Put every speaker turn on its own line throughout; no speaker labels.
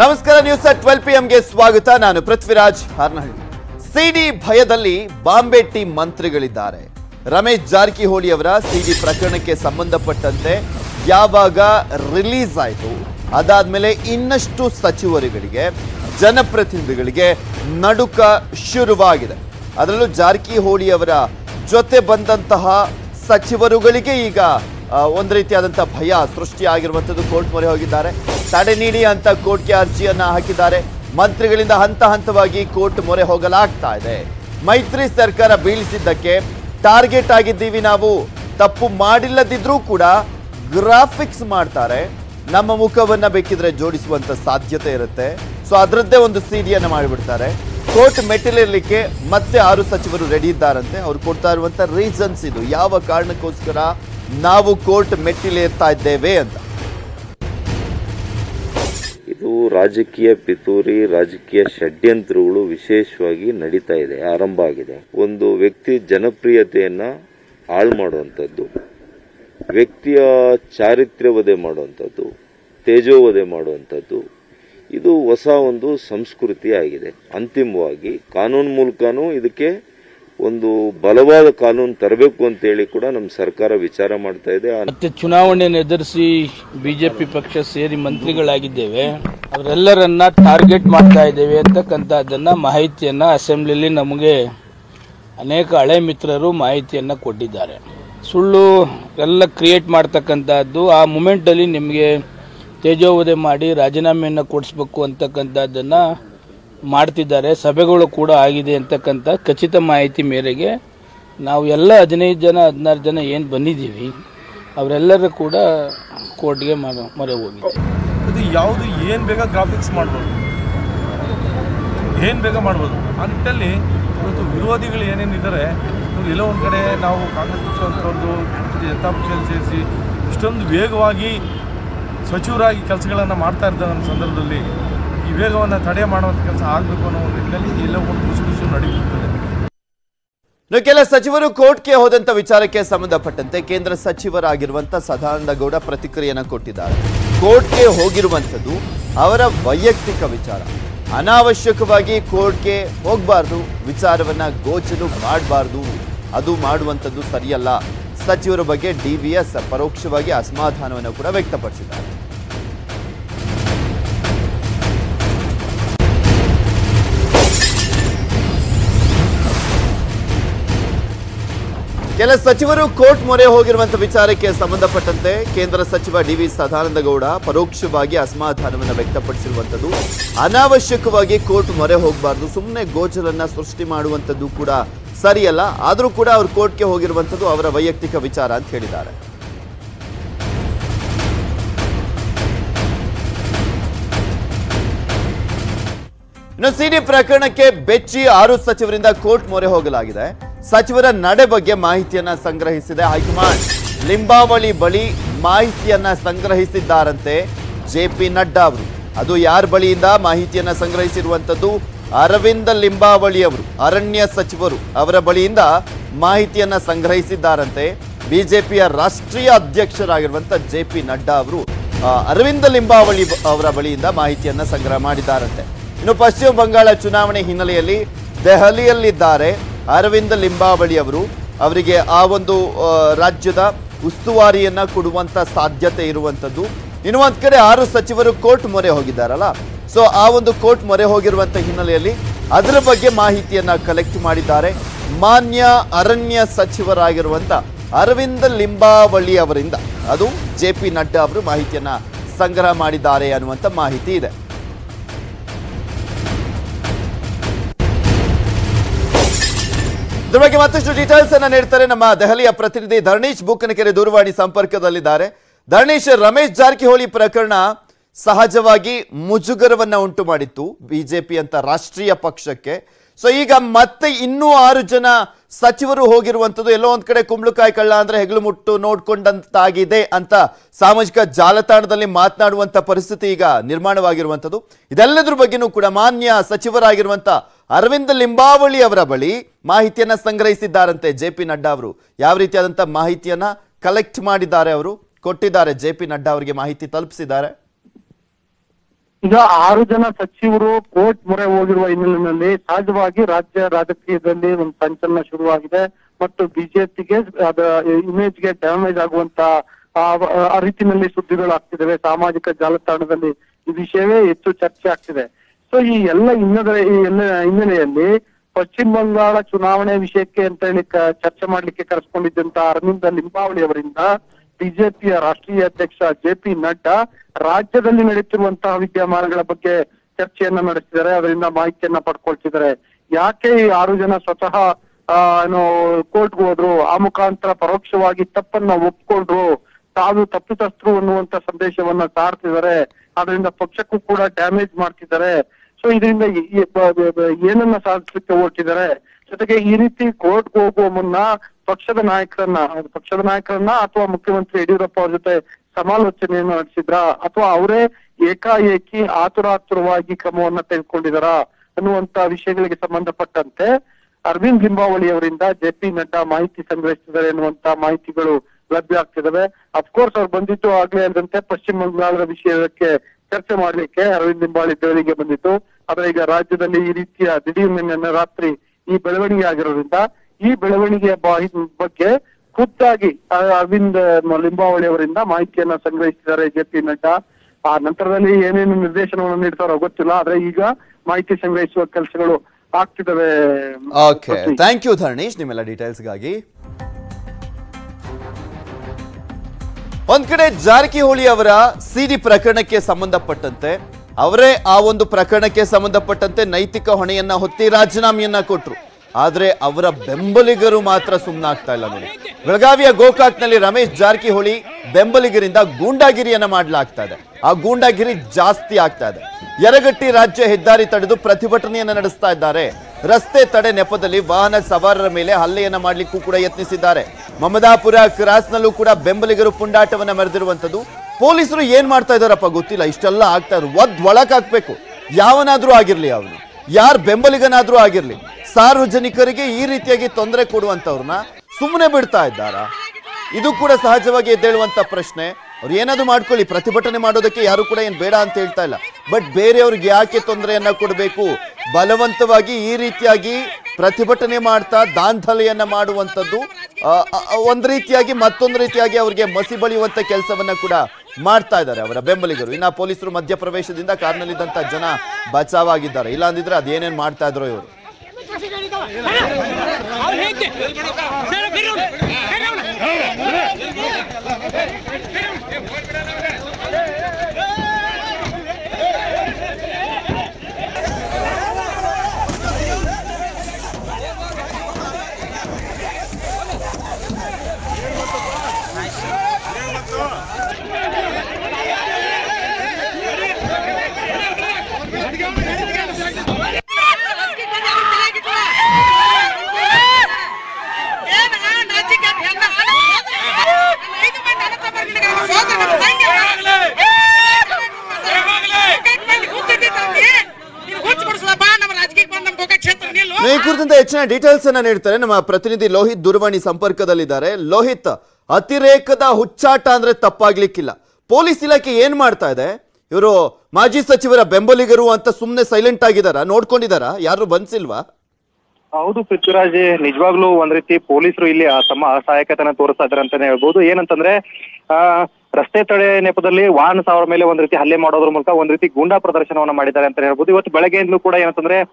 ನಮಸ್ಕಾರ, news twelve P ಎಂಗೆ ಸ್ವಾಗತ. ನಾನು ಪೃಥ್ವಿರಾಜ್ ಹಾರ್ನಹಳ್ಳಿ. ಸಿಡಿ ಭಯದಲ್ಲಿ ಬಾಂಬೆ ಟೀಮ್ ಮಂತ್ರಿಗಳಿದ್ದಾರೆ. ರಮೇಶ್ ಜಾರಕಿಹೊಳಿ ಅವರ ಸಿಡಿ ಪ್ರಕರಣಕ್ಕೆ ಸಂಬಂಧಪಟ್ಟಂತೆ ಯಾವಾಗ ರಿಲೀಸ್ ಆಯಿತು, ಅದಾದ್ಮೇಲೆ ಇನ್ನಷ್ಟು ಸಚಿವರುಗಳಿಗೆ, ಜನಪ್ರತಿನಿಧಿಗಳಿಗೆ ನಡುಕ ಶುರುವಾಗಿದೆ. ಅದರಲ್ಲೂ ಜಾರಕಿಹೊಳಿ ಅವರ ಜೊತೆ ಬಂದಂತಹ ಸಚಿವರುಗಳಿಗೆ ಈಗ ಒಂದು ರೀತಿಯಾದಂಥ ಭಯ ಸೃಷ್ಟಿಯಾಗಿರುವಂಥದ್ದು ಕೋರ್ಟ್ ಮೊರೆ ಹೋಗಿದ್ದಾರೆ. ತಡೆ ನೀಡಿ ಅಂತ ಕೋರ್ಟ್ಗೆ ಅರ್ಜಿಯನ್ನು ಹಾಕಿದ್ದಾರೆ. ಮಂತ್ರಿಗಳಿಂದ ಹಂತ ಹಂತವಾಗಿ ಕೋರ್ಟ್ ಮೊರೆ ಹೋಗಲಾಗ್ತಾ ಇದೆ. ಮೈತ್ರಿ ಸರ್ಕಾರ ಬೀಳಿಸಿದ್ದಕ್ಕೆ ಟಾರ್ಗೆಟ್ ಆಗಿದ್ದೀವಿ ನಾವು. ತಪ್ಪು ಮಾಡಿಲ್ಲದಿದ್ರೂ ಕೂಡ ಗ್ರಾಫಿಕ್ಸ್ ಮಾಡ್ತಾರೆ. ನಮ್ಮ ಮುಖವನ್ನು ಬೇಕಿದ್ರೆ ಜೋಡಿಸುವಂತ ಸಾಧ್ಯತೆ ಇರುತ್ತೆ. ಸೊ ಅದರದ್ದೇ ಒಂದು ಸಿಡಿಯನ್ನು ಮಾಡಿಬಿಡ್ತಾರೆ. ಕೋರ್ಟ್ ಮೆಟ್ಟಿಲಿರ್ಲಿಕ್ಕೆ ಮತ್ತೆ ಆರು ಸಚಿವರು ರೆಡಿ ಇದ್ದಾರಂತೆ. ಅವ್ರು ಕೊಡ್ತಾ ಇರುವಂತ ರೀಸನ್ಸ್ ಇದು. ಯಾವ ಕಾರಣಕ್ಕೋಸ್ಕರ ನಾವು ಕೋರ್ಟ್ ಮೆಟ್ಟಿಲೇರ್ತಾ ಇದ್ದೇವೆ ಅಂತ.
ಇದು ರಾಜಕೀಯ ಪಿತೂರಿ, ರಾಜಕೀಯ ಷಡ್ಯಂತ್ರಗಳು ವಿಶೇಷವಾಗಿ ನಡೀತಾ ಇದೆ, ಆರಂಭ ಆಗಿದೆ. ಒಂದು ವ್ಯಕ್ತಿ ಜನಪ್ರಿಯತೆಯನ್ನ ಹಾಳು ಮಾಡುವಂಥದ್ದು, ವ್ಯಕ್ತಿಯ ಚಾರಿತ್ರ್ಯ ವಧೆ ಮಾಡುವಂಥದ್ದು, ತೇಜೋವಧೆ ಮಾಡುವಂಥದ್ದು, ಇದು ಹೊಸ ಒಂದು ಸಂಸ್ಕೃತಿ ಆಗಿದೆ. ಅಂತಿಮವಾಗಿ ಕಾನೂನು ಮೂಲಕನೂ ಇದಕ್ಕೆ ಒಂದು ಬಲವಾದ ಕಾನೂನು ತರಬೇಕು ಅಂತ ಹೇಳಿ ಕೂಡ ನಮ್ಮ ಸರ್ಕಾರ ವಿಚಾರ ಮಾಡ್ತಾ ಇದೆ.
ಮತ್ತೆ ಚುನಾವಣೆಯನ್ನು ಎದುರಿಸಿ ಬಿಜೆಪಿ ಪಕ್ಷ ಸೇರಿ ಮಂತ್ರಿಗಳಾಗಿದ್ದೇವೆ. ಅವರೆಲ್ಲರನ್ನ ಟಾರ್ಗೆಟ್ ಮಾಡ್ತಾ ಇದ್ದೇವೆ ಅಂತಕ್ಕಂಥದ್ದನ್ನ ಮಾಹಿತಿಯನ್ನ ಅಸೆಂಬ್ಲಿಲಿ ನಮಗೆ ಅನೇಕ ಹಳೆ ಮಿತ್ರರು ಮಾಹಿತಿಯನ್ನ ಕೊಟ್ಟಿದ್ದಾರೆ. ಸುಳ್ಳು ಎಲ್ಲ ಕ್ರಿಯೇಟ್ ಮಾಡ್ತಕ್ಕಂಥದ್ದು ಆ ಮೂಮೆಂಟಲ್ಲಿ ನಿಮಗೆ ತೇಜೋವಧೆ ಮಾಡಿ ರಾಜೀನಾಮೆಯನ್ನು ಕೊಡಿಸ್ಬೇಕು ಅಂತಕ್ಕಂಥದ್ದನ್ನ ಮಾಡ್ತಿದ್ದಾರೆ, ಸಭೆಗಳು ಕೂಡ ಆಗಿದೆ ಅಂತಕ್ಕಂಥ ಖಚಿತ ಮಾಹಿತಿ ಮೇರೆಗೆ ನಾವು ಎಲ್ಲ ಹದಿನೈದು ಜನ, ಹದಿನಾರು ಜನ ಏನು ಬಂದಿದ್ದೀವಿ, ಅವರೆಲ್ಲರೂ ಕೂಡ ಕೋರ್ಟ್ಗೆ ಮೊರೆ ಹೋಗಿದ್ದೀವಿ
ಇದು ಯಾವುದು ಏನು ಬೇಗ ಗ್ರಾಫಿಕ್ಸ್ ಮಾಡ್ಬೋದು? ಏನು ಬೇಗ ಮಾಡ್ಬೋದು? ಆ ನಿಟ್ಟಲ್ಲಿ ಇವತ್ತು ವಿರೋಧಿಗಳು ಏನೇನಿದ್ದಾರೆ ಇವರು ಎಲ್ಲೋ ಒಂದು ಕಡೆ ನಾವು ಕಾಂಗ್ರೆಸ್ ಪಕ್ಷ ಅಂತವ್ರದ್ದು ಜನತಾ ಪಕ್ಷದಲ್ಲಿ ಸೇರಿಸಿ ಇಷ್ಟೊಂದು ವೇಗವಾಗಿ ಸಚಿವರಾಗಿ ಕೆಲಸಗಳನ್ನು ಮಾಡ್ತಾ ಇದ್ದಾರೆ ನಮ್ಮ ಸಂದರ್ಭದಲ್ಲಿ ಈ ವೇಗವನ್ನು ತಡೆ ಮಾಡುವಂಥ ಕೆಲಸ ಆಗಬೇಕು ಅನ್ನೋ ಒಂದು ನಿಟ್ಟಿನಲ್ಲಿ ಎಲ್ಲೋ ಒಂದು ನಡೆಯುತ್ತದೆ.
ಕೆಲ ಸಚಿವರು ಕೋರ್ಟ್ಗೆ ಹೋದಂತ ವಿಚಾರಕ್ಕೆ ಸಂಬಂಧಪಟ್ಟಂತೆ ಕೇಂದ್ರ ಸಚಿವರಾಗಿರುವಂತ ಸದಾನಂದ ಗೌಡ ಪ್ರತಿಕ್ರಿಯೆಯನ್ನು ಕೊಟ್ಟಿದ್ದಾರೆ. ಕೋರ್ಟ್ಗೆ ಹೋಗಿರುವಂಥದ್ದು ಅವರ ವೈಯಕ್ತಿಕ ವಿಚಾರ. ಅನಾವಶ್ಯಕವಾಗಿ ಕೋರ್ಟ್ಗೆ ಹೋಗಬಾರ್ದು, ವಿಚಾರವನ್ನ ಗೋಚರು ಮಾಡಬಾರ್ದು, ಅದು ಮಾಡುವಂಥದ್ದು ಸರಿಯಲ್ಲ. ಸಚಿವರ ಬಗ್ಗೆ ಡಿವಿಎಸ್ ಪರೋಕ್ಷವಾಗಿ ಅಸಮಾಧಾನವನ್ನು ಕೂಡ ವ್ಯಕ್ತಪಡಿಸಿದ್ದಾರೆ. ಕೆಲ ಸಚಿವರು ಕೋರ್ಟ್ ಮೊರೆ ಹೋಗಿರುವಂತಹ ವಿಚಾರಕ್ಕೆ ಸಂಬಂಧಪಟ್ಟಂತೆ ಕೇಂದ್ರ ಸಚಿವ ಡಿ ವಿ ಸದಾನಂದ ಗೌಡ ಪರೋಕ್ಷವಾಗಿ ಅಸಮಾಧಾನವನ್ನು ವ್ಯಕ್ತಪಡಿಸಿರುವಂತದ್ದು ಅನಾವಶ್ಯಕವಾಗಿ ಕೋರ್ಟ್ ಮೊರೆ ಹೋಗಬಾರ್ದು ಸುಮ್ಮನೆ ಗೋಚರನ್ನ ಸೃಷ್ಟಿ ಮಾಡುವಂತದ್ದು ಕೂಡ ಸರಿಯಲ್ಲ. ಆದರೂ ಕೂಡ ಅವರು ಕೋರ್ಟ್ಗೆ ಹೋಗಿರುವಂತದ್ದು ಅವರ ವೈಯಕ್ತಿಕ ವಿಚಾರ ಅಂತ ಹೇಳಿದ್ದಾರೆ. ಇನ್ನು ಸಿಡಿ ಪ್ರಕರಣಕ್ಕೆ ಬೆಚ್ಚಿ ಆರು ಸಚಿವರಿಂದ ಕೋರ್ಟ್ ಮೊರೆ ಹೋಗಲಾಗಿದೆ. ಸಚಿವರ ನಡೆ ಬಗ್ಗೆ ಮಾಹಿತಿಯನ್ನ ಸಂಗ್ರಹಿಸಿದೆ ಹೈಕಮಾಂಡ್. ಲಿಂಬಾವಳಿ ಬಳಿ ಮಾಹಿತಿಯನ್ನ ಸಂಗ್ರಹಿಸಿದ್ದಾರಂತೆ ಜೆ ಪಿ ನಡ್ಡಾ ಅವರು. ಅದು ಯಾರ ಬಳಿಯಿಂದ ಮಾಹಿತಿಯನ್ನ ಸಂಗ್ರಹಿಸಿರುವಂತದ್ದು ಅರವಿಂದ ಲಿಂಬಾವಳಿ ಅವರು, ಅರಣ್ಯ ಸಚಿವರು ಅವರ ಬಳಿಯಿಂದ ಮಾಹಿತಿಯನ್ನ ಸಂಗ್ರಹಿಸಿದ್ದಾರಂತೆ. ಬಿಜೆಪಿಯ ರಾಷ್ಟ್ರೀಯ ಅಧ್ಯಕ್ಷರಾಗಿರುವಂತ ಜೆ ಪಿ ನಡ್ಡಾ ಅವರು ಅರವಿಂದ ಲಿಂಬಾವಳಿ ಅವರ ಬಳಿಯಿಂದ ಮಾಹಿತಿಯನ್ನ ಸಂಗ್ರಹ ಮಾಡಿದ್ದಾರಂತೆ. ಇನ್ನು ಪಶ್ಚಿಮ ಬಂಗಾಳ ಚುನಾವಣೆ ಹಿನ್ನೆಲೆಯಲ್ಲಿ ದೆಹಲಿಯಲ್ಲಿದ್ದಾರೆ ಅರವಿಂದ ಲಿಂಬಾವಳಿ ಅವರು. ಅವರಿಗೆ ಆ ಒಂದು ರಾಜ್ಯದ ಉಸ್ತುವಾರಿಯನ್ನ ಕೊಡುವಂತ ಸಾಧ್ಯತೆ ಇರುವಂತದ್ದು. ಇನ್ನು ಒಂದ್ ಕಡೆ ಆರು ಸಚಿವರು ಕೋರ್ಟ್ ಮೊರೆ ಹೋಗಿದ್ದಾರಲ್ಲ. ಸೊ ಆ ಒಂದು ಕೋರ್ಟ್ ಮೊರೆ ಹೋಗಿರುವಂತ ಹಿನ್ನೆಲೆಯಲ್ಲಿ ಅದರ ಬಗ್ಗೆ ಮಾಹಿತಿಯನ್ನ ಕಲೆಕ್ಟ್ ಮಾಡಿದ್ದಾರೆ ಮಾನ್ಯ ಅರಣ್ಯ ಸಚಿವರಾಗಿರುವಂತ ಅರವಿಂದ ಲಿಂಬಾವಳಿ ಅವರಿಂದ. ಅದು ಜೆ ಪಿ ನಡ್ಡಾ ಅವರು ಮಾಹಿತಿಯನ್ನ ಸಂಗ್ರಹ ಮಾಡಿದ್ದಾರೆ ಅನ್ನುವಂಥ ಮಾಹಿತಿ ಇದೆ. ಇದ್ರ ಬಗ್ಗೆ ಮತ್ತಷ್ಟು ಡೀಟೇಲ್ಸ್ ಅನ್ನ ನೀಡ್ತಾರೆ ನಮ್ಮ ದೆಹಲಿಯ ಪ್ರತಿನಿಧಿ ಧರ್ಣೀಶ್ ಬೂಕನಕೆರೆ ದೂರವಾಣಿ ಸಂಪರ್ಕದಲ್ಲಿದ್ದಾರೆ. ಧರ್ಣೀಶ್, ರಮೇಶ್ ಜಾರಕಿಹೊಳಿ ಪ್ರಕರಣ ಸಹಜವಾಗಿ ಮುಜುಗರವನ್ನ ಉಂಟು ಮಾಡಿತ್ತು. ಬಿಜೆಪಿ ಅಂತ ರಾಷ್ಟ್ರೀಯ ಪಕ್ಷಕ್ಕೆ. ಸೊ ಈಗ ಮತ್ತೆ ಇನ್ನೂ ಆರು ಜನ ಸಚಿವರು ಹೋಗಿರುವಂಥದ್ದು ಎಲ್ಲೋ ಒಂದು ಕಡೆ ಕುಂಬಳಕಾಯಿ ಕಳ್ಳ ಅಂದ್ರೆ ಹೆಗಲು ಮುಟ್ಟು ನೋಡ್ಕೊಂಡಂತಾಗಿದೆ ಅಂತ ಸಾಮಾಜಿಕ ಜಾಲತಾಣದಲ್ಲಿ ಮಾತನಾಡುವಂತ ಪರಿಸ್ಥಿತಿ ಈಗ ನಿರ್ಮಾಣವಾಗಿರುವಂಥದ್ದು. ಇದೆಲ್ಲದ್ರ ಬಗ್ಗೆನೂ ಕೂಡ ಮಾನ್ಯ ಸಚಿವರಾಗಿರುವಂತ ಅರವಿಂದ ಲಿಂಬಾವಳಿ ಅವರ ಬಳಿ ಮಾಹಿತಿಯನ್ನ ಸಂಗ್ರಹಿಸಿದ್ದಾರಂತೆ ಜೆ ಪಿ ನಡ್ಡಾ ಅವರು. ಯಾವ ರೀತಿಯಾದಂಥ ಮಾಹಿತಿಯನ್ನ ಕಲೆಕ್ಟ್ ಮಾಡಿದ್ದಾರೆ ಅವರು? ಕೊಟ್ಟಿದ್ದಾರೆ ಜೆ ಪಿ ನಡ್ಡಾ ಅವರಿಗೆ ಮಾಹಿತಿ ತಲುಪಿಸಿದ್ದಾರೆ.
ಈಗ ಆರು ಜನ ಸಚಿವರು ಕೋರ್ಟ್ ಮೊರೆ ಹೋಗಿರುವ ಹಿನ್ನೆಲೆಯಲ್ಲಿ ಸಹಜವಾಗಿ ರಾಜ್ಯ ರಾಜಕೀಯದಲ್ಲಿ ಒಂದು ಸಂಚಲನ ಶುರುವಾಗಿದೆ ಮತ್ತು ಬಿಜೆಪಿಗೆ ಅದ ಇಮೇಜ್ಗೆ ಡ್ಯಾಮೇಜ್ ಆಗುವಂತ ಆ ರೀತಿನಲ್ಲಿ ಸುದ್ದಿಗಳು ಆಗ್ತಿದ್ದಾವೆ ಸಾಮಾಜಿಕ ಜಾಲತಾಣದಲ್ಲಿ ಈ ವಿಷಯವೇ ಹೆಚ್ಚು ಚರ್ಚೆ ಆಗ್ತಿದೆ. ಸೊ ಈ ಎಲ್ಲ ಹಿನ್ನೆಲೆ ಹಿನ್ನೆಲೆಯಲ್ಲಿ ಪಶ್ಚಿಮ ಬಂಗಾಳ ಚುನಾವಣೆ ವಿಷಯಕ್ಕೆ ಅಂತ ಹೇಳಿ ಚರ್ಚೆ ಮಾಡ್ಲಿಕ್ಕೆ ಕರೆಸ್ಕೊಂಡಿದ್ದಂತ ಅರವಿಂದ ಲಿಂಬಾವಳಿ ಅವರಿಂದ ಬಿಜೆಪಿಯ ರಾಷ್ಟ್ರೀಯ ಅಧ್ಯಕ್ಷ ಜೆ ಪಿ ನಡ್ಡಾ ರಾಜ್ಯದಲ್ಲಿ ನಡೆಯುತ್ತಿರುವಂತಹ ವಿದ್ಯಮಾನಗಳ ಬಗ್ಗೆ ಚರ್ಚೆಯನ್ನ ನಡೆಸಿದ್ದಾರೆ. ಅದರಿಂದ ಮಾಹಿತಿಯನ್ನ ಪಡ್ಕೊಳ್ತಿದ್ದಾರೆ. ಯಾಕೆ ಈ ಆರು ಜನ ಸ್ವತಃ ಏನು, ಕೋರ್ಟ್ಗೆ ಹೋದ್ರು? ಆ ಮುಖಾಂತರ ಪರೋಕ್ಷವಾಗಿ ತಪ್ಪನ್ನ ಒಪ್ಕೊಂಡ್ರು? ತಾವು ತಪ್ಪಿತಸ್ಥರು ಅನ್ನುವಂತ ಸಂದೇಶವನ್ನ ಸಾರ್ತಿದ್ದಾರೆ. ಅದರಿಂದ ಪಕ್ಷಕ್ಕೂ ಕೂಡ ಡ್ಯಾಮೇಜ್ ಮಾಡ್ತಿದ್ದಾರೆ. ಸೊ ಇದರಿಂದ ಏನನ್ನ ಸಾಧಿಸಲಿಕ್ಕೆ ಹೊರಟಿದ್ದಾರೆ? ಜೊತೆಗೆ ಈ ರೀತಿ ಕೋರ್ಟ್ಗೆ ಹೋಗುವ ಮುನ್ನ ಪಕ್ಷದ ನಾಯಕರನ್ನ ಪಕ್ಷದ ನಾಯಕರನ್ನ ಅಥವಾ ಮುಖ್ಯಮಂತ್ರಿ ಯಡಿಯೂರಪ್ಪ ಅವ್ರ ಜೊತೆ ಸಮಾಲೋಚನೆಯನ್ನು ನಡೆಸಿದ್ರ? ಅಥವಾ ಅವರೇ ಏಕಾಏಕಿ ಆತುರಾತುರವಾಗಿ ಕ್ರಮವನ್ನ ತೆಗೆದುಕೊಂಡಿದಾರ ಅನ್ನುವಂತ ವಿಷಯಗಳಿಗೆ ಸಂಬಂಧಪಟ್ಟಂತೆ ಅರವಿಂದ್ ಲಿಂಬಾವಳಿ ಅವರಿಂದ ಜೆ ಪಿ ನಡ್ಡಾ ಮಾಹಿತಿ ಸಂಗ್ರಹಿಸಿದ್ದಾರೆ ಎನ್ನುವಂತ ಮಾಹಿತಿಗಳು ಲಭ್ಯ ಆಗ್ತಿದಾವೆ ಅಫ್ಕೋರ್ಸ್ ಅವ್ರು ಬಂದಿದ್ದು ಆಗ್ಲೇ ಅಂದಂತೆ ಪಶ್ಚಿಮ ಬಂಗಾಳದ ವಿಷಯಕ್ಕೆ ಚರ್ಚೆ ಮಾಡ್ಲಿಕ್ಕೆ ಅರವಿಂದ್ ಲಿಂಬಾವಳಿ ದೆಹಲಿಗೆ ಬಂದಿತ್ತು ಆದ್ರೆ ಈಗ ರಾಜ್ಯದಲ್ಲಿ ಈ ರೀತಿಯ ದಿಢೀರ್ ನಿನ್ನೆ ರಾತ್ರಿ ಈ ಬೆಳವಣಿಗೆ ಆಗಿರೋದ್ರಿಂದ ಈ ಬೆಳವಣಿಗೆಯ ಬಗ್ಗೆ ಖುದ್ದಾಗಿ ಅರವಿಂದ್ ಲಿಂಬಾವಳಿ ಅವರಿಂದ ಮಾಹಿತಿಯನ್ನ ಸಂಗ್ರಹಿಸಿದ್ದಾರೆ ಜೆ ಪಿ ನಡ್ಡಾ. ಆ ನಂತರದಲ್ಲಿ ಏನೇನು ನಿರ್ದೇಶನವನ್ನು ನೀಡ್ತಾರೋ ಗೊತ್ತಿಲ್ಲ ಆದ್ರೆ ಈಗ ಮಾಹಿತಿ ಸಂಗ್ರಹಿಸುವ ಕೆಲಸಗಳು ಆಗ್ತಿದ್ದಾವೆ.
ಓಕೆ ಥ್ಯಾಂಕ್ ಯು ಧರಣೇಶ್ ನಿಮ್ಮೆಲ್ಲ ಡೀಟೇಲ್ಸ್ಗಾಗಿ ಒಂದ್ ಕಡೆ ಜಾರಕಿಹೊಳಿ ಅವರ ಸಿಡಿ ಪ್ರಕರಣಕ್ಕೆ ಸಂಬಂಧಪಟ್ಟಂತೆ ಅವರೇ ಆ ಒಂದು ಪ್ರಕರಣಕ್ಕೆ ಸಂಬಂಧಪಟ್ಟಂತೆ ನೈತಿಕ ಹೊಣೆಯನ್ನ ಹೊತ್ತಿ ರಾಜೀನಾಮೆಯನ್ನ ಕೊಟ್ರು. ಆದ್ರೆ ಅವರ ಬೆಂಬಲಿಗರು ಮಾತ್ರ ಸುಮ್ಮನಾಗ್ತಾ ಇಲ್ಲ ನೋಡಿ. ಬೆಳಗಾವಿಯ ಗೋಕಾಕ್ನಲ್ಲಿ ರಮೇಶ್ ಜಾರಕಿಹೊಳಿ ಬೆಂಬಲಿಗರಿಂದ ಗೂಂಡಾಗಿರಿಯನ್ನ ಮಾಡಲಾಗ್ತಾ ಇದೆ. ಆ ಗೂಂಡಾಗಿರಿ ಜಾಸ್ತಿ ಆಗ್ತಾ ಇದೆ. ಯರಗಟ್ಟಿ ರಾಜ್ಯ ಹೆದ್ದಾರಿ ತಡೆದು ಪ್ರತಿಭಟನೆಯನ್ನ ನಡೆಸ್ತಾ ಇದ್ದಾರೆ. ರಸ್ತೆ ತಡೆ ನೆಪದಲ್ಲಿ ವಾಹನ ಸವಾರರ ಮೇಲೆ ಹಲ್ಲೆಯನ್ನ ಮಾಡ್ಲಿಕ್ಕೂ ಕೂಡ ಯತ್ನಿಸಿದ್ದಾರೆ. ಮಮದಾಪುರ ಕ್ರಾಸ್ನಲ್ಲೂ ಕೂಡ ಬೆಂಬಲಿಗರು ಪುಂಡಾಟವನ್ನ ಮೆರೆದಿರುವಂತದ್ದು ಪೊಲೀಸರು ಏನು ಮಾಡ್ತಾ ಇದಾರಪ್ಪ ಗೊತ್ತಿಲ್ಲ. ಇಷ್ಟೆಲ್ಲ ಆಗ್ತಾ ಇದ್ರು. ಒದ್ ಒಳಕ್ ಹಾಕ್ಬೇಕು. ಯಾವನಾದ್ರೂ ಆಗಿರ್ಲಿ ಅವನು. ಯಾರ್ ಬೆಂಬಲಿಗನಾದ್ರೂ ಆಗಿರಲಿ. ಸಾರ್ವಜನಿಕರಿಗೆ ಈ ರೀತಿಯಾಗಿ ತೊಂದರೆ ಕೊಡುವಂಥವ್ರನ್ನ ಸುಮ್ಮನೆ ಬಿಡ್ತಾ ಇದ್ದಾರಾ? ಇದು ಕೂಡ ಸಹಜವಾಗಿ ಎದ್ದೇಳುವಂಥ ಪ್ರಶ್ನೆ. ಅವ್ರು ಏನಾದರೂ ಮಾಡ್ಕೊಳ್ಳಿ. ಪ್ರತಿಭಟನೆ ಮಾಡೋದಕ್ಕೆ ಯಾರು ಕೂಡ ಏನು ಬೇಡ ಅಂತ ಹೇಳ್ತಾ ಇಲ್ಲ. ಬಟ್ ಬೇರೆಯವ್ರಿಗೆ ಯಾಕೆ ತೊಂದರೆಯನ್ನ ಕೊಡಬೇಕು? ಬಲವಂತವಾಗಿ ಈ ರೀತಿಯಾಗಿ ಪ್ರತಿಭಟನೆ ಮಾಡ್ತಾ ದಾಂಧಲೆಯನ್ನ ಮಾಡುವಂಥದ್ದು ಒಂದ್ ರೀತಿಯಾಗಿ ಮತ್ತೊಂದು ರೀತಿಯಾಗಿ ಅವ್ರಿಗೆ ಮಸಿ ಬಳಿಯುವಂಥ ಕೆಲಸವನ್ನು ಕೂಡ ಮಾಡ್ತಾ ಇದ್ದಾರೆ ಅವರ ಬೆಂಬಲಿಗರು. ಇನ್ನ ಪೊಲೀಸರು ಮಧ್ಯಪ್ರವೇಶದಿಂದ ಕಾರ್ನಲ್ಲಿದ್ದಂತ ಜನ ಬಚಾವಾಗಿದ್ದಾರೆ. ಇಲ್ಲ ಅಂದಿದ್ರೆ ಅದೇನೇನ್ ಮಾಡ್ತಾ ಇದ್ರು ಇವರು? ಡೀಟೇಲ್ಸ್ ಅನ್ನ ನೀಡ್ತಾರೆ. ನಮ್ಮ ಪ್ರತಿನಿಧಿ ಲೋಹಿತ್ ದೂರವಾಣಿ ಸಂಪರ್ಕದಲ್ಲಿದ್ದಾರೆ. ಲೋಹಿತ್, ಅತಿರೇಕದ ಹುಚ್ಚಾಟ ಅಂದ್ರೆ ತಪ್ಪಾಗ್ಲಿಕ್ಕಿಲ್ಲ. ಪೊಲೀಸ್ ಇಲಾಖೆ ಏನ್ ಮಾಡ್ತಾ ಇದೆ? ಇವರು ಮಾಜಿ ಸಚಿವರ ಬೆಂಬಲಿಗರು ಅಂತ ಸುಮ್ನೆ ಸೈಲೆಂಟ್ ಆಗಿದಾರ? ನೋಡ್ಕೊಂಡಿದಾರ? ಯಾರು ಬನ್ಸಿಲ್ವಾ
ಹೌದು ಪೃಥ್ವಿರಾಜ್ ನಿಜವಾಗ್ಲೂ ಒಂದ್ ರೀತಿ ಪೊಲೀಸರು ಇಲ್ಲಿ ತಮ್ಮ ಅಸಹಾಯಕತನ ತೋರಿಸ್ತಾ ಇದಾರೆ ಅಂತಾನೆ ಹೇಳ್ಬಹುದು ಏನಂತಂದ್ರೆ, ಆ, ರಸ್ತೆ ತಡೆ ನೆಪದಲ್ಲಿ ವಾಹನ ಸಾವಿರ ಮೇಲೆ ಒಂದ್ ರೀತಿ ಹಲ್ಲೆ ಮಾಡೋದ್ರ ಮೂಲಕ ಒಂದ್ ರೀತಿ ಗೂಂಡಾ ಪ್ರದರ್ಶನವನ್ನ ಮಾಡಿದ್ದಾರೆ ಅಂತ ಹೇಳ್ಬೋದು. ಇವತ್ತು ಬೆಳಗ್ಗೆಯಿಂದಲೂ ಕೂಡ ಏನಂತಂದ್ರೆ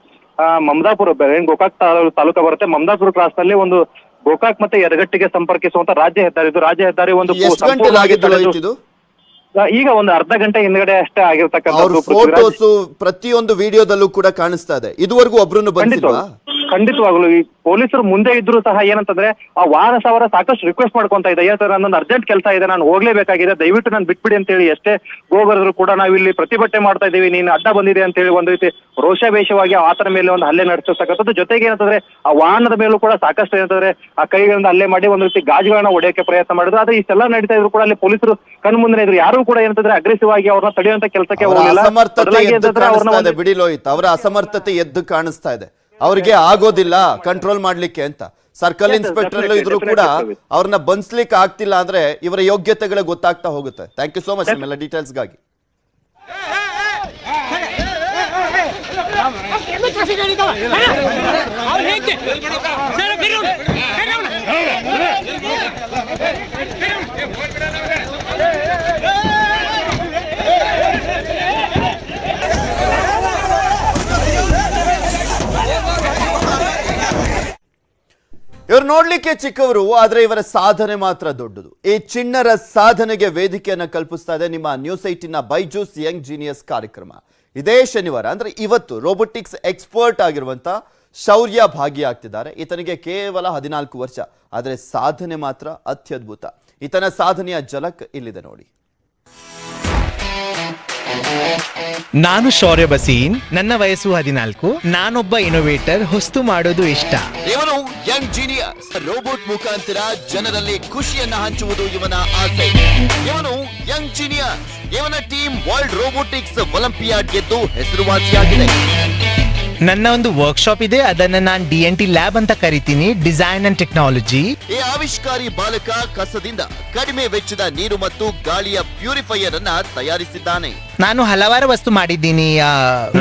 ಮಮದಾಪುರ ಬೆ- ಏನ್ ಗೋಕಾಕ್ ತಾಲೂಕಾ ಬರುತ್ತೆ. ಮಮದಾಪುರ ಕ್ರಾಸ್ನಲ್ಲಿ ಒಂದು ಗೋಕಾಕ್ ಮತ್ತೆ ಯರಗಟ್ಟಿಗೆ ಸಂಪರ್ಕಿಸುವಂತ ರಾಜ್ಯ ಹೆದ್ದಾರಿ ಇದು. ರಾಜ್ಯ ಹೆದ್ದಾರಿ ಒಂದು ಈಗ ಒಂದು ಅರ್ಧ ಗಂಟೆ ಹಿಂದ್ಗಡೆ ಅಷ್ಟೇ ಆಗಿರ್ತಕ್ಕಂಥ
ಫೋಟೋಸ್ ಪ್ರತಿಯೊಂದು ವಿಡಿಯೋದಲ್ಲೂ ಕೂಡ ಕಾಣಿಸ್ತಾ ಇದೆ. ಇದುವರೆಗೂ ಒಬ್ರು ಬಂದಿಲ್ವಾ?
ಖಂಡಿತವಾಗ್ಲು ಈ ಪೊಲೀಸರು ಮುಂದೆ ಇದ್ರು ಸಹ ಏನಂತಂದ್ರೆ ಆ ವಾಹನ ಸವಾರ ಸಾಕಷ್ಟು ರಿಕ್ವೆಸ್ಟ್ ಮಾಡ್ಕೊಂತ ಇದೆ ಸರ್ ನನ್ನೊಂದು ಅರ್ಜೆಂಟ್ ಕೆಲಸ ಇದೆ ನಾನು ಹೋಗ್ಲೇಬೇಕಾಗಿದೆ. ದಯವಿಟ್ಟು ನಾನು ಬಿಟ್ಬಿಡಿ ಅಂತ ಹೇಳಿ ಎಷ್ಟೇ ಗೋಬರದ್ರು ಕೂಡ ನಾವು ಇಲ್ಲಿ ಪ್ರತಿಭಟನೆ ಮಾಡ್ತಾ ಇದೀವಿ ನೀನು ಅಡ್ಡ ಬಂದಿದೆ ಅಂತ ಹೇಳಿ ಒಂದು ರೀತಿ ರೋಷಾವೇಶವಾಗಿ ಆತನ ಮೇಲೆ ಒಂದು ಹಲ್ಲೆ ನಡೆಸಿರ್ತಕ್ಕಂಥದ್ದು ಜೊತೆಗೆ ಏನಂತಂದ್ರೆ ಆ ವಾಹನದ ಮೇಲೂ ಕೂಡ ಸಾಕಷ್ಟು ಏನಂತಂದ್ರೆ ಆ ಕೈಗಳಿಂದ ಹಲ್ಲೆ ಮಾಡಿ ಒಂದು ರೀತಿ ಗಾಜುಗಳನ್ನ ಹೊಡೆಯಕ್ಕೆ ಪ್ರಯತ್ನ ಮಾಡಿದ್ರು. ಆದ್ರೆ ಇಷ್ಟೆಲ್ಲ ನಡೀತಾ ಇದ್ರು ಕೂಡ ಅಲ್ಲಿ ಪೊಲೀಸರು ಕಣ್ಮುಂದೆ ಇದ್ರು. ಯಾರು ಕೂಡ ಏನಂತಂದ್ರೆ ಅಗ್ರೆಸಿವ್ ಆಗಿ ಅವ್ರನ್ನ ತಡೆಯುವಂತ ಕೆಲಸಕ್ಕೆ
ಅವರ
ಹೋಗಲಿಲ್ಲ.
ಬಿಡಿ ಲೋಹಿತ್ ಅವರ ಅಸಮರ್ಥತೆ ಎದ್ದು ಕಾಣಿಸ್ತಾ ಇದೆ. ಅವ್ರಿಗೆ ಆಗೋದಿಲ್ಲ ಕಂಟ್ರೋಲ್ ಮಾಡ್ಲಿಕ್ಕೆ ಅಂತ ಸರ್ಕಲ್ ಇನ್ಸ್ಪೆಕ್ಟರ್ ಇದ್ರು ಕೂಡ. ಅವ್ರನ್ನ ಬಂಧಿಸ್ಲಿಕ್ಕೆ ಆಗ್ತಿಲ್ಲ ಅಂದ್ರೆ ಇವರ ಯೋಗ್ಯತೆಗಳು ಗೊತ್ತಾಗ್ತಾ ಹೋಗುತ್ತೆ ಥ್ಯಾಂಕ್ ಯು ಸೋ ಮಚ್ ನಿಮ್ಮೆಲ್ಲ ಡೀಟೇಲ್ಸ್ಗಾಗಿ ಇವರು ನೋಡ್ಲಿಕ್ಕೆ ಚಿಕ್ಕವರು, ಆದ್ರೆ ಇವರ ಸಾಧನೆ ಮಾತ್ರ ದೊಡ್ಡದು. ಈ ಚಿಣ್ಣರ ಸಾಧನೆಗೆ ವೇದಿಕೆಯನ್ನ ಕಲ್ಪಿಸ್ತಾ ಇದೆ ನಿಮ್ಮ ನ್ಯೂಸ್ ಐಟಿನ ಬೈಜೂಸ್ ಯಂಗ್ ಜೀನಿಯಸ್ ಕಾರ್ಯಕ್ರಮ. ಇದೇ ಶನಿವಾರ, ಅಂದ್ರೆ ಇವತ್ತು ರೋಬೋಟಿಕ್ಸ್ ಎಕ್ಸ್ಪರ್ಟ್ ಆಗಿರುವಂತ ಶೌರ್ಯ ಭಾಗಿಯಾಗ್ತಿದ್ದಾರೆ. ಈತನಿಗೆ ಕೇವಲ ಹದಿನಾಲ್ಕು ವರ್ಷ, ಆದರೆ ಸಾಧನೆ ಮಾತ್ರ ಅತ್ಯದ್ಭುತ. ಈತನ ಸಾಧನೆಯ ಜಲಕ್ ಇಲ್ಲಿದೆ ನೋಡಿ.
ನಾನು ಶೌರ್ಯ ಬಸೀನ್, ನನ್ನ ವಯಸ್ಸು ಹದಿನಾಲ್ಕು. ನಾನೊಬ್ಬ ಇನೋವೇಟರ್ ಹೊಸ್ತು ಮಾಡೋದು ಇಷ್ಟ.
ಇವನು ಯಂಗ್ ಜೀನಿಯಸ್ ರೋಬೋಟ್ ಮುಖಾಂತರ ಜನರಲ್ಲಿ ಖುಷಿಯನ್ನ ಹಂಚುವುದು ಇವನ ಆಸೆ. ಇವನು ಯಂಗ್ ಜೀನಿಯಸ್ ಇವನ ಟೀಮ್ ವರ್ಲ್ಡ್ ರೋಬೋಟಿಕ್ಸ್ ಒಲಿಂಪಿಯಾಡ್ ಗೆದ್ದು ಹೆಸರುವಾಸಿಯಾಗಿದೆ.
ನನ್ನ ಒಂದು ವರ್ಕ್ಶಾಪ್ ಇದೆ ಅದನ್ನ ನಾನು ಡಿ ಎನ್ ಟಿ ಲ್ಯಾಬ್ ಅಂತ ಕರಿತೀನಿ ಡಿಸೈನ್ ಅಂಡ್ ಟೆಕ್ನಾಲಜಿ
ಈ ಆವಿಷ್ಕಾರಿ ಬಾಲಕ ಕಸದಿಂದ ಕಡಿಮೆ ವೆಚ್ಚದ ನೀರು ಮತ್ತು ಗಾಳಿಯ ಪ್ಯೂರಿಫೈಯರ್ ಅನ್ನ ತಯಾರಿಸಿದ್ದಾನೆ.
ನಾನು ಹಲವಾರು ವಸ್ತು ಮಾಡಿದ್ದೀನಿ ಆ,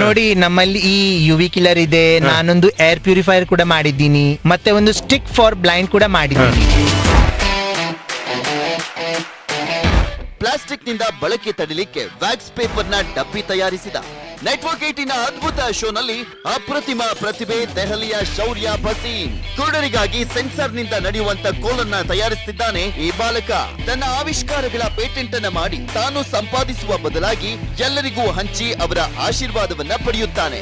ನೋಡಿ ನಮ್ಮಲ್ಲಿ ಈ ಯು ವಿ ಕಿಲರ್ ಇದೆ ನಾನೊಂದು ಏರ್ ಪ್ಯೂರಿಫೈಯರ್ ಕೂಡ ಮಾಡಿದ್ದೀನಿ ಮತ್ತೆ ಒಂದು ಸ್ಟಿಕ್ ಫಾರ್ ಬ್ಲೈಂಡ್ ಕೂಡ ಮಾಡಿದ್ದೀನಿ.
ಪ್ಲಾಸ್ಟಿಕ್ನಿಂದ ಬಳಕೆ ತಡಿಲಿಕ್ಕೆ ವ್ಯಾಕ್ಸ್ ಪೇಪರ್ನ ಡಬ್ಬಿ ತಯಾರಿಸಿದ. ನೆಟ್ವರ್ಕ್ ಏಟಿನ ಅದ್ಭುತ ಶೋನಲ್ಲಿ ಅಪ್ರತಿಮ ಪ್ರತಿಭೆ ದೆಹಲಿಯ ಶೌರ್ಯ ಭಸೀನ್ ಕುರುಡರಿಗಾಗಿ ಸೆನ್ಸರ್ನಿಂದ ನಡೆಯುವಂತ ಕೋಲನ್ನ ತಯಾರಿಸುತ್ತಿದ್ದಾನೆ ಈ ಬಾಲಕ. ತನ್ನ ಆವಿಷ್ಕಾರಗಳ ಪೇಟೆಂಟ್ ಅನ್ನ ಮಾಡಿ ತಾನು ಸಂಪಾದಿಸುವ ಬದಲಾಗಿ ಎಲ್ಲರಿಗೂ ಹಂಚಿ ಅವರ ಆಶೀರ್ವಾದವನ್ನ ಪಡೆಯುತ್ತಾನೆ.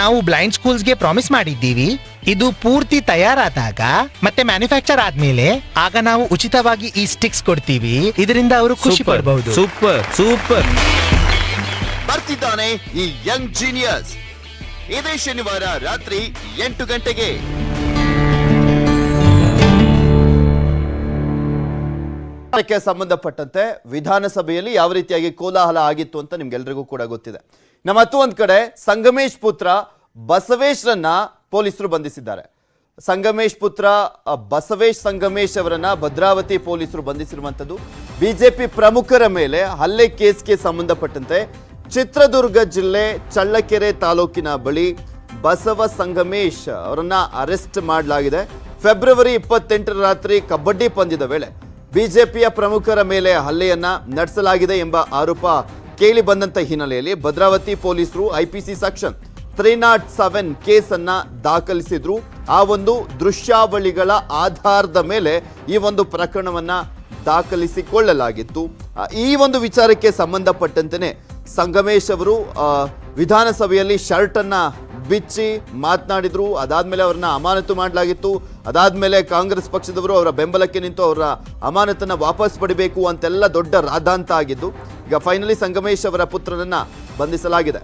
ನಾವು ಬ್ಲೈಂಡ್ ಸ್ಕೂಲ್ಸ್ಗೆ ಪ್ರಾಮಿಸ್ ಮಾಡಿದ್ದೀವಿ. ಇದು ಪೂರ್ತಿ ತಯಾರಾದಾಗ ಮತ್ತೆ ಮ್ಯಾನುಫ್ಯಾಕ್ಚರ್ ಆದ್ಮೇಲೆ ಆಗ ನಾವು ಉಚಿತವಾಗಿ ಈ ಸ್ಟಿಕ್ಸ್ ಕೊಡ್ತೀವಿ. ಇದರಿಂದ ಅವರು ಖುಷಿ ಪಡಬಹುದು
ಸೂಪರ್ ಸೂಪರ್.
ಬರ್ತಿದ್ದಾನೆ ಈ ಯಂಗ್ ಜೀನಿಯಸ್ ಇದೇ ಶನಿವಾರ ರಾತ್ರಿ ಎಂಟು ಗಂಟೆಗೆ. ಸಂಬಂಧಪಟ್ಟಂತೆ ವಿಧಾನಸಭೆಯಲ್ಲಿ ಯಾವ ರೀತಿಯಾಗಿ ಕೋಲಾಹಲ ಆಗಿತ್ತು ಅಂತ ನಿಮ್ಗೆಲ್ರಿಗೂ ಕೂಡ ಗೊತ್ತಿದೆ. ನಮ್ಮ ಹತ್ತು ಒಂದ್ ಕಡೆ ಸಂಗಮೇಶ್ ಪುತ್ರ ಬಸವೇಶ್ರನ್ನ ಪೊಲೀಸರು ಬಂಧಿಸಿದ್ದಾರೆ. ಸಂಗಮೇಶ್ ಪುತ್ರ ಬಸವೇಶ್ ಸಂಗಮೇಶ್ ಅವರನ್ನ ಭದ್ರಾವತಿ ಪೊಲೀಸರು ಬಂಧಿಸಿರುವಂತದ್ದು. ಬಿಜೆಪಿ ಪ್ರಮುಖರ ಮೇಲೆ ಹಲ್ಲೆ ಕೇಸ್ಗೆ ಸಂಬಂಧಪಟ್ಟಂತೆ ಚಿತ್ರದುರ್ಗ ಜಿಲ್ಲೆ ಚಳ್ಳಕೆರೆ ತಾಲೂಕಿನ ಬಳಿ ಬಸವ ಸಂಗಮೇಶ್ ಅವರನ್ನ ಅರೆಸ್ಟ್ ಮಾಡಲಾಗಿದೆ. ಫೆಬ್ರವರಿ ಇಪ್ಪತ್ತೆಂಟರ ರಾತ್ರಿ ಕಬಡ್ಡಿ ಪಂದ್ಯದ ವೇಳೆ ಬಿಜೆಪಿಯ ಪ್ರಮುಖರ ಮೇಲೆ ಹಲ್ಲೆಯನ್ನ ನಡೆಸಲಾಗಿದೆ ಎಂಬ ಆರೋಪ ಕೇಳಿ ಬಂದಂತ ಹಿನ್ನೆಲೆಯಲ್ಲಿ ಭದ್ರಾವತಿ ಪೊಲೀಸರು IPC section three nought seven case ಅನ್ನ ದಾಖಲಿಸಿದ್ರು. ಆ ಒಂದು ದೃಶ್ಯಾವಳಿಗಳ ಆಧಾರದ ಮೇಲೆ ಈ ಒಂದು ಪ್ರಕರಣವನ್ನ ದಾಖಲಿಸಿಕೊಳ್ಳಲಾಗಿತ್ತು. ಈ ಒಂದು ವಿಚಾರಕ್ಕೆ ಸಂಬಂಧಪಟ್ಟಂತೆಯೇ ಸಂಗಮೇಶ್ ಅವರು ವಿಧಾನಸಭೆಯಲ್ಲಿ ಶರ್ಟ್ ಅನ್ನ ಬಿಚ್ಚಿ ಮಾತನಾಡಿದ್ರು. ಅದಾದ್ಮೇಲೆ ಅವ್ರನ್ನ ಅಮಾನತು ಮಾಡಲಾಗಿತ್ತು. ಅದಾದ್ಮೇಲೆ ಕಾಂಗ್ರೆಸ್ ಪಕ್ಷದವರು ಅವರ ಬೆಂಬಲಕ್ಕೆ ನಿಂತು ಅವರ ಅಮಾನತನ್ನು ವಾಪಸ್ ಪಡಿಬೇಕು ಅಂತೆಲ್ಲ ದೊಡ್ಡ ರಾಧಾಂತ ಆಗಿದ್ದು, ಈಗ ಫೈನಲಿ ಸಂಗಮೇಶ್ ಅವರ ಪುತ್ರನನ್ನು ಬಂಧಿಸಲಾಗಿದೆ.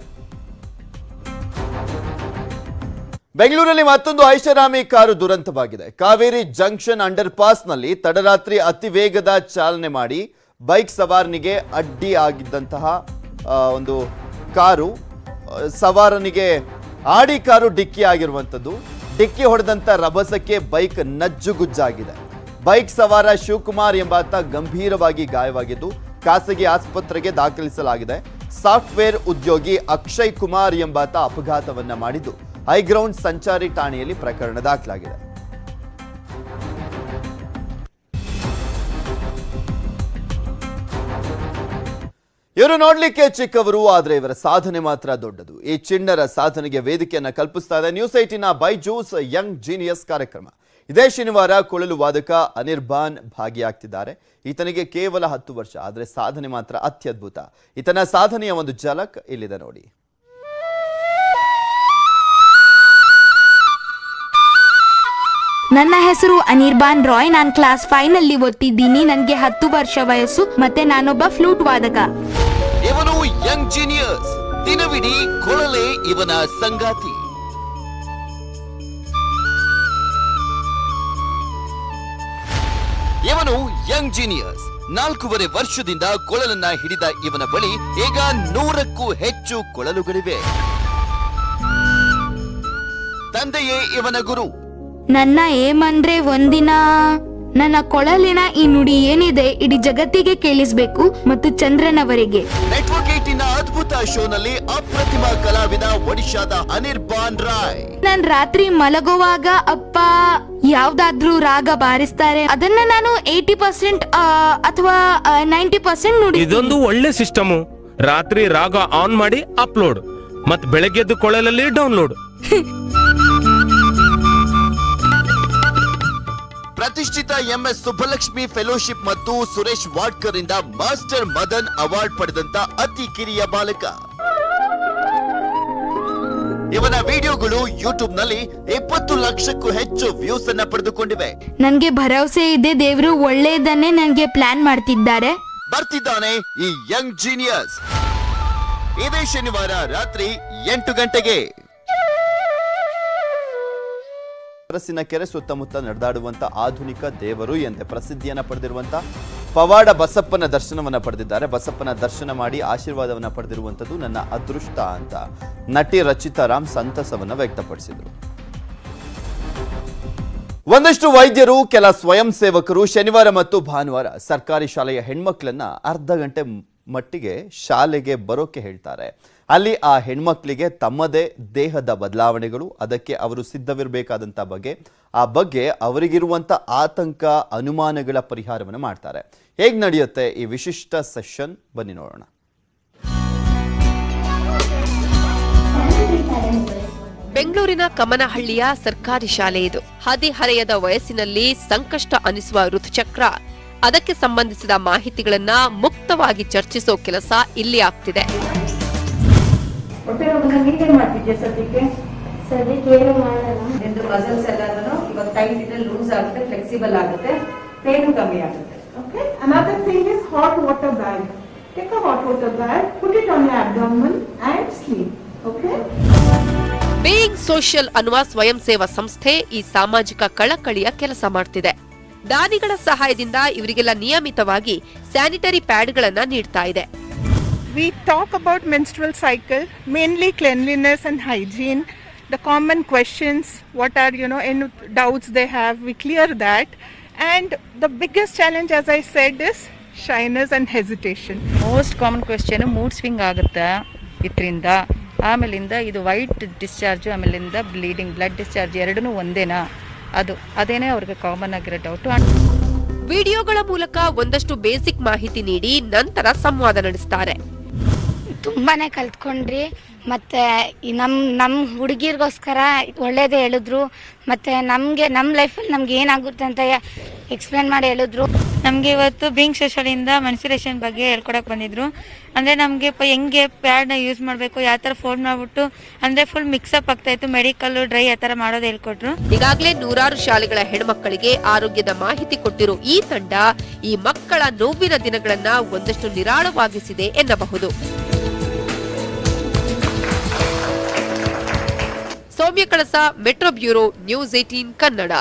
ಬೆಂಗಳೂರಲ್ಲಿ ಮತ್ತೊಂದು ಐಷಾರಾಮಿ ಕಾರು ದುರಂತವಾಗಿದೆ. ಕಾವೇರಿ ಜಂಕ್ಷನ್ ಅಂಡರ್ ಪಾಸ್ನಲ್ಲಿ ತಡರಾತ್ರಿ ಅತಿ ವೇಗದ ಚಾಲನೆ ಮಾಡಿ ಬೈಕ್ ಸವಾರನಿಗೆ ಅಡ್ಡಿ ಆಗಿದ್ದಂತಹ ಒಂದು ಕಾರು ಸವಾರನಿಗೆ ಆಡಿ ಕಾರು ಡಿಕ್ಕಿ ಆಗಿರುವಂಥದ್ದು. ಡಿಕ್ಕಿ ಹೊಡೆದಂಥ ರಭಸಕ್ಕೆ ಬೈಕ್ ನಜ್ಜುಗುಜ್ಜಾಗಿದೆ. ಬೈಕ್ ಸವಾರ ಶಿವಕುಮಾರ್ ಎಂಬಾತ ಗಂಭೀರವಾಗಿ ಗಾಯವಾಗಿದ್ದು, ಖಾಸಗಿ ಆಸ್ಪತ್ರೆಗೆ ದಾಖಲಿಸಲಾಗಿದೆ. ಸಾಫ್ಟ್ವೇರ್ ಉದ್ಯೋಗಿ ಅಕ್ಷಯ್ ಕುಮಾರ್ ಎಂಬಾತ ಅಪಘಾತವನ್ನ ಮಾಡಿದ್ದು. ಹೈಗ್ರೌಂಡ್ ಸಂಚಾರಿ ಠಾಣೆಯಲ್ಲಿ ಪ್ರಕರಣ ದಾಖಲಾಗಿದೆ. ಇವರು ನೋಡ್ಲಿಕ್ಕೆ ಚಿಕ್ಕವರು, ಆದ್ರೆ ಇವರ ಸಾಧನೆ ಮಾತ್ರ ದೊಡ್ಡದು. ಈ ಚಿಣ್ಣರ ಸಾಧನೆಗೆ ವೇದಿಕೆಯನ್ನ ಕಲ್ಪಿಸ್ತಾ ಇದೆ ನ್ಯೂಸ್ ಐಟಿನ ಬೈ ಜೂಸ್ ಯಂಗ್ ಜೀನಿಯಸ್ ಕಾರ್ಯಕ್ರಮ. ಇದೇ ಶನಿವಾರ ಕೊಳಲು ವಾದಕ ಅನಿರ್ಬಾನ್ ಭಾಗಿಯಾಗ್ತಿದ್ದಾರೆ. ಈತನಿಗೆ ಕೇವಲ ಹತ್ತು ವರ್ಷ, ಆದ್ರೆ ಸಾಧನೆ ಮಾತ್ರ ಅತ್ಯದ್ಭುತ. ಈತನ ಸಾಧನೆಯ ಒಂದು ಝಲಕ್ ಇಲ್ಲಿದೆ ನೋಡಿ.
ನನ್ನ ಹೆಸರು ಅನಿರ್ಬಾನ್ ರಾಯ್. ನಾನು ಕ್ಲಾಸ್ ಫೈವ್ನಲ್ಲಿ ಓದ್ತಿದ್ದೀನಿ. ನನಗೆ ಹತ್ತು ವರ್ಷ ವಯಸ್ಸು, ಮತ್ತೆ ನಾನೊಬ್ಬ ಫ್ಲೂಟ್ ವಾದಕ.
ಯಂಗ್ ಜೀನಿಯರ್ಸ್ ದಿನವಿಡೀ ಕೊಳಲೆ ಇವನ ಸಂಗಾತಿ. ಇವನು ಯಂಗ್ ಜೀನಿಯಸ್ ನಾಲ್ಕೂವರೆ ವರ್ಷದಿಂದ ಕೊಳಲನ್ನ ಹಿಡಿದ ಇವನ ಬಳಿ ಈಗ ನೂರಕ್ಕೂ ಹೆಚ್ಚು ಕೊಳಲುಗಳಿವೆ. ತಂದೆಯೇ ಇವನ ಗುರು.
ನನ್ನ ಏಮಂದ್ರೆ ಒಂದಿನ ನನ್ನ ಕೊಳಲಿನ ಈ ನುಡಿ ಏನಿದೆ ಇಡೀ ಜಗತ್ತಿಗೆ ಕೇಳಿಸ್ಬೇಕು ಮತ್ತು ಚಂದ್ರನವರೆಗೆ.
ನೆಟ್ವರ್ಕ್ ಅದ್ಭುತ ಶೋನಲ್ಲಿ ಅಪ್ರತಿಮ ಕಲಾವಿದ ಒಡಿಶಾದ ಅನಿರ್ಬಾನ್ ರಾಯ್.
ನಾನ್ ರಾತ್ರಿ ಮಲಗುವಾಗ ಅಪ್ಪ ಯಾವ್ದಾದ್ರೂ ರಾಗ ಬಾರಿಸ್ತಾರೆ. ಅದನ್ನ ನಾನು ಏಯ್ಟಿ ಪರ್ಸೆಂಟ್ ಅಥವಾ ನೈಂಟಿ ಪರ್ಸೆಂಟ್ ನೋಡಿ
ಇದೊಂದು ಒಳ್ಳೆ ಸಿಸ್ಟಮ್. ರಾತ್ರಿ ರಾಗ ಆನ್ ಮಾಡಿ ಅಪ್ಲೋಡ್. ಮತ್ ಬೆಳಗ್ಗೆದ್ದು ಕೊಳಲಲ್ಲಿ ಡೌನ್ಲೋಡ್.
ಪ್ರತಿಷ್ಠಿತ ಎಂಎಸ್ ಸುಬ್ಬಲಕ್ಷ್ಮಿ ಫೆಲೋಶಿಪ್ ಮತ್ತು ಸುರೇಶ್ ವಾಡ್ಕರ್ ಇಂದ ಮಾಸ್ಟರ್ ಮದನ್ ಅವಾರ್ಡ್ ಪಡೆದಂತ ಅತಿ ಕಿರಿಯ ಬಾಲಕ. ಇವನ ವಿಡಿಯೋಗಳು ಯೂಟ್ಯೂಬ್ನಲ್ಲಿ ಇಪ್ಪತ್ತು ಲಕ್ಷಕ್ಕೂ ಹೆಚ್ಚು ವ್ಯೂಸ್ ಅನ್ನ ಪಡೆದುಕೊಂಡಿವೆ.
ನನ್ಗೆ ಭರವಸೆ ಇದೆ ದೇವರು ಒಳ್ಳೆಯದನ್ನೇ ನನ್ಗೆ ಪ್ಲಾನ್ ಮಾಡ್ತಿದ್ದಾರೆ.
ಬರ್ತಿದ್ದಾನೆ ಈ ಯಂಗ್ ಜೀನಿಯಸ್ ಇದೇ ಶನಿವಾರ ರಾತ್ರಿ ಎಂಟು ಗಂಟೆಗೆ. ಅರಸಿನ ಕೆರೆ ಸುತ್ತಮುತ್ತ ನಡೆದಾಡುವಂತ ಆಧುನಿಕ ದೇವರು ಎಂದೇ ಪ್ರಸಿದ್ಧಿಯನ್ನು ಪಡೆದಿರುವಂತ ಪವಾಡ ಬಸಪ್ಪನ ದರ್ಶನವನ್ನ ಪಡೆದಿದ್ದಾರೆ. ಬಸಪ್ಪನ ದರ್ಶನ ಮಾಡಿ ಆಶೀರ್ವಾದವನ್ನ ಪಡೆದಿರುವಂತದ್ದು ನನ್ನ ಅದೃಷ್ಟ ಅಂತ ನಟಿ ರಚಿತಾ ರಾಮ್ ಸಂತಸವನ್ನ ವ್ಯಕ್ತಪಡಿಸಿದರು. ಒಂದಷ್ಟು ವೈದ್ಯರು, ಕೆಲ ಸ್ವಯಂ ಸೇವಕರು ಶನಿವಾರ ಮತ್ತು ಭಾನುವಾರ ಸರ್ಕಾರಿ ಶಾಲೆಯ ಹೆಣ್ಮಕ್ಳನ್ನ ಅರ್ಧ ಗಂಟೆ ಮಟ್ಟಿಗೆ ಶಾಲೆಗೆ ಬರೋಕೆ ಹೇಳ್ತಾರೆ. ಅಲ್ಲಿ ಆ ಹೆಣ್ಮಕ್ಳಿಗೆ ತಮ್ಮದೇ ದೇಹದ ಬದಲಾವಣೆಗಳು, ಅದಕ್ಕೆ ಅವರು ಸಿದ್ಧವಿರಬೇಕಾದಂಥ ಬಗ್ಗೆ, ಆ ಬಗ್ಗೆ ಅವರಿಗಿರುವಂಥ ಆತಂಕ, ಅನುಮಾನಗಳ ಪರಿಹಾರವನ್ನು ಮಾಡ್ತಾರೆ. ಹೇಗೆ ನಡೆಯುತ್ತೆ ಈ ವಿಶಿಷ್ಟ ಸೆಷನ್? ಬನ್ನಿ ನೋಡೋಣ.
ಬೆಂಗಳೂರಿನ ಕಮನಹಳ್ಳಿಯ ಸರ್ಕಾರಿ ಶಾಲೆ ಇದು. ಹದಿಹರೆಯದ ವಯಸ್ಸಿನಲ್ಲಿ ಸಂಕಷ್ಟ ಅನಿಸುವ ಋತುಚಕ್ರ. ಅದಕ್ಕೆ ಸಂಬಂಧಿಸಿದ ಮಾಹಿತಿಗಳನ್ನ ಮುಕ್ತವಾಗಿ ಚರ್ಚಿಸೋ ಕೆಲಸ ಇಲ್ಲಿ ಆಗ್ತಿದೆ.
ಹೊಟ್ಟೆ ರೋಗನ ನೀನೇನ್ ಮಾಡ್ತಿದ್ಯಾ ಸದ್ಯಕ್ಕೆ
ಸದ್ಯಕ್ಕೆ ಏನು ಮಾಡಲ್ಲ
ನಿಂದು ಮಸಲ್ಸ್ ಎಲ್ಲಾನು ಇವಾಗ ಟೈಟ್ ಇದ್ರೆ ಲೂಸ್ ಆಗುತ್ತೆ ಫ್ಲೆಕ್ಸಿಬಲ್ ಆಗುತ್ತೆ ಪೇನು ಕಮ್ಮಿ ಆಗುತ್ತೆ
okay Another thing is hot water bag take a hot water bag put it on your abdomen and sleep. Okay
being social ಅನ್ನುವ ಸ್ವಯಂ ಸೇವಾ ಸಂಸ್ಥೆ ಈ ಸಾಮಾಜಿಕ ಕಳಕಳಿಯ ಕೆಲಸ ಮಾಡ್ತಿದೆ. ದಾನಿಗಳ ಸಹಾಯದಿಂದ ಇವರಿಗೆಲ್ಲ ನಿಯಮಿತವಾಗಿ ಸ್ಯಾನಿಟರಿ ಪ್ಯಾಡ್ಗಳನ್ನ ನೀಡ್ತಾ ಇದೆ.
We talk about menstrual cycle, mainly cleanliness and hygiene. The common questions, what are you know any doubts they have, we clear that. And the biggest challenge, as I said, is shyness and hesitation.
Most common question mood swing ಆಗುತ್ತೆ ಇದರಿಂದ ಆಮೇಲಿಂದ ಇದು white discharge ಆಮೇಲಿಂದ bleeding blood discharge ಎರಡೂ ಒಂದೇನಾ ಅದು ಅದೇನೇ ಅವ್ರಿಗೆ ಕಾಮನ್ ಆಗಿರೋ ಡೌಟು
ವಿಡಿಯೋಗಳ ಮೂಲಕ ಒಂದಷ್ಟು ಬೇಸಿಕ್ ಮಾಹಿತಿ ನೀಡಿ ನಂತರ ಸಂವಾದ ನಡೆಸ್ತಾರೆ
ತುಂಬಾನೇ ಕಲ್ತ್ಕೊಂಡ್ರಿ. ಮತ್ತೆ ಈ ನಮ್ ನಮ್ ಹುಡುಗಿರ್ಗೋಸ್ಕರ ಒಳ್ಳೇದೇ ಹೇಳಿದ್ರು. ಮತ್ತೆ ನಮ್ಗೆ ನಮ್ ಲೈಫಲ್ಲಿ ನಮ್ಗೆ ಏನಾಗುತ್ತೆ ಅಂತ ಎಕ್ಸ್ಪ್ಲೇನ್ ಮಾಡಿ ಹೇಳಿದ್ರು.
ನಮಗೆ ಇವತ್ತು ಬೀಂಗ್ ಇಂದ ಮೆನ್ಸುಲೇಷನ್ ಬಗ್ಗೆ ಹೇಳ್ಕೊಡಕ್ ಬಂದಿದ್ರು. ಅಂದ್ರೆ ನಮಗೆ ಹೆಂಗೆ ಪ್ಯಾಡ್ನ ಯೂಸ್ ಮಾಡಬೇಕು ಯಾವ ಥರ ಫೋನ್ ಮಾಡ್ಬಿಟ್ಟು ಅಂದ್ರೆ ಫುಲ್ ಮಿಕ್ಸಪ್ ಆಗ್ತಾ ಇತ್ತು ಮೆಡಿಕಲ್ ಡ್ರೈ ಆ ಥರ ಮಾಡೋದು ಹೇಳ್ಕೊಟ್ರು.
ಈಗಾಗಲೇ ನೂರಾರು ಶಾಲೆಗಳ ಹೆಣ್ಮಕ್ಕಳಿಗೆ ಆರೋಗ್ಯದ ಮಾಹಿತಿ ಕೊಟ್ಟಿರೋ ಈ ತಂಡ ಈ ಮಕ್ಕಳ ನೋವಿನ ದಿನಗಳನ್ನ ಒಂದಷ್ಟು ನಿರಾಳವಾಗಿಸಿದೆ ಎನ್ನಬಹುದು. Soumya Kalasa metro bureau news eighteen Kannada